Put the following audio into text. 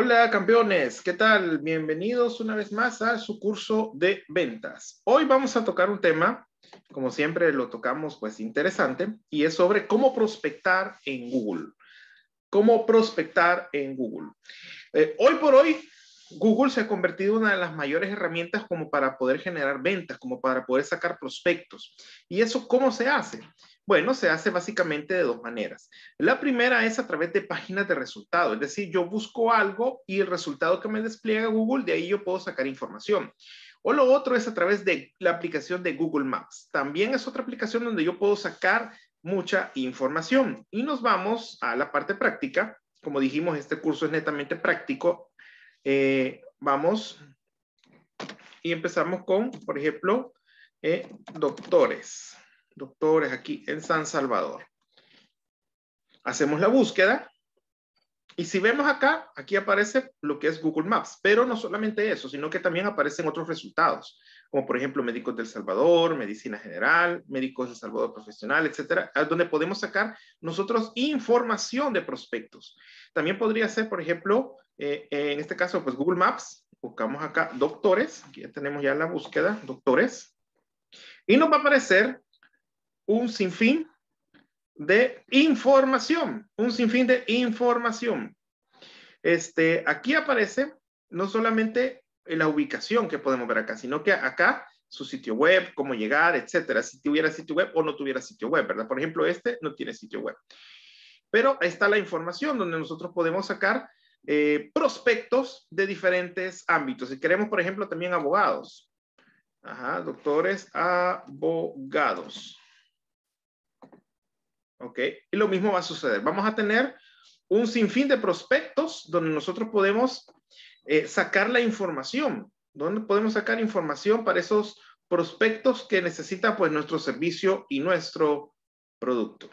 Hola campeones, ¿qué tal? Bienvenidos una vez más a su curso de ventas. Hoy vamos a tocar un tema, como siempre lo tocamos, pues interesante, y es sobre cómo prospectar en Google. Cómo prospectar en Google. Eh, hoy por hoy, Google se ha convertido en una de las mayores herramientas como para poder generar ventas, como para poder sacar prospectos. ¿Y eso cómo se hace? Bueno, se hace básicamente de dos maneras. La primera es a través de páginas de resultado, es decir, yo busco algo y el resultado que me despliega Google, de ahí yo puedo sacar información. O lo otro es a través de la aplicación de Google Maps. También es otra aplicación donde yo puedo sacar mucha información. Y nos vamos a la parte práctica. Como dijimos, este curso es netamente práctico. Eh, vamos y empezamos con, por ejemplo, eh, doctores doctores aquí en San Salvador. Hacemos la búsqueda y si vemos acá, aquí aparece lo que es Google Maps, pero no solamente eso, sino que también aparecen otros resultados, como por ejemplo médicos del Salvador, medicina general, médicos del Salvador profesional, etcétera, donde podemos sacar nosotros información de prospectos. También podría ser, por ejemplo, eh, en este caso, pues Google Maps, buscamos acá doctores, aquí ya tenemos ya la búsqueda, doctores, y nos va a aparecer un sinfín de información, un sinfín de información. Este, aquí aparece no solamente la ubicación que podemos ver acá, sino que acá su sitio web, cómo llegar, etcétera, si tuviera sitio web o no tuviera sitio web, ¿verdad? Por ejemplo, este no tiene sitio web. Pero está la información donde nosotros podemos sacar eh, prospectos de diferentes ámbitos. Si queremos, por ejemplo, también abogados. Ajá, doctores abogados. ¿Ok? Y lo mismo va a suceder. Vamos a tener un sinfín de prospectos donde nosotros podemos eh, sacar la información, donde podemos sacar información para esos prospectos que necesita pues nuestro servicio y nuestro producto.